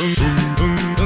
boom, boom, boom.